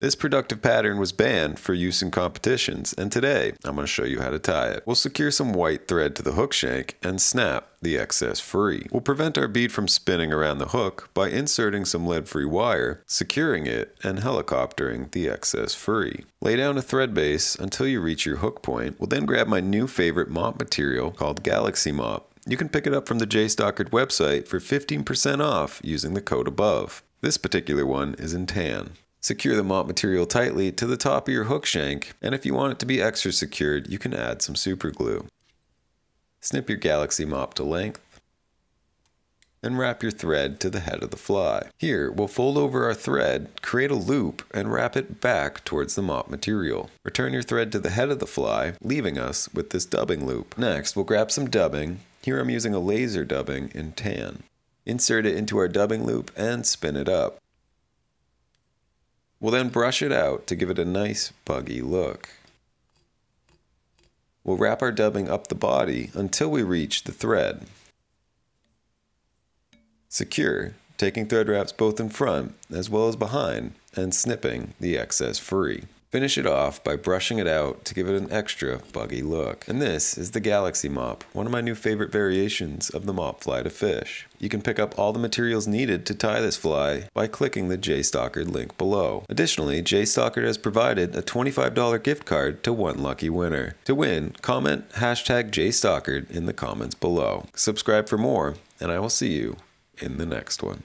This productive pattern was banned for use in competitions, and today I'm going to show you how to tie it. We'll secure some white thread to the hook shank and snap the excess free. We'll prevent our bead from spinning around the hook by inserting some lead-free wire, securing it, and helicoptering the excess free. Lay down a thread base until you reach your hook point. We'll then grab my new favorite mop material called Galaxy Mop. You can pick it up from the JStockard website for 15% off using the code above. This particular one is in tan. Secure the mop material tightly to the top of your hook shank, and if you want it to be extra secured, you can add some super glue. Snip your Galaxy mop to length, and wrap your thread to the head of the fly. Here, we'll fold over our thread, create a loop, and wrap it back towards the mop material. Return your thread to the head of the fly, leaving us with this dubbing loop. Next, we'll grab some dubbing. Here I'm using a laser dubbing in tan. Insert it into our dubbing loop and spin it up. We'll then brush it out to give it a nice buggy look. We'll wrap our dubbing up the body until we reach the thread. Secure, taking thread wraps both in front as well as behind and snipping the excess free. Finish it off by brushing it out to give it an extra buggy look. And this is the Galaxy Mop, one of my new favorite variations of the mop fly to fish. You can pick up all the materials needed to tie this fly by clicking the JStockard link below. Additionally, JStockard has provided a $25 gift card to one lucky winner. To win, comment hashtag JStockard in the comments below. Subscribe for more, and I will see you in the next one.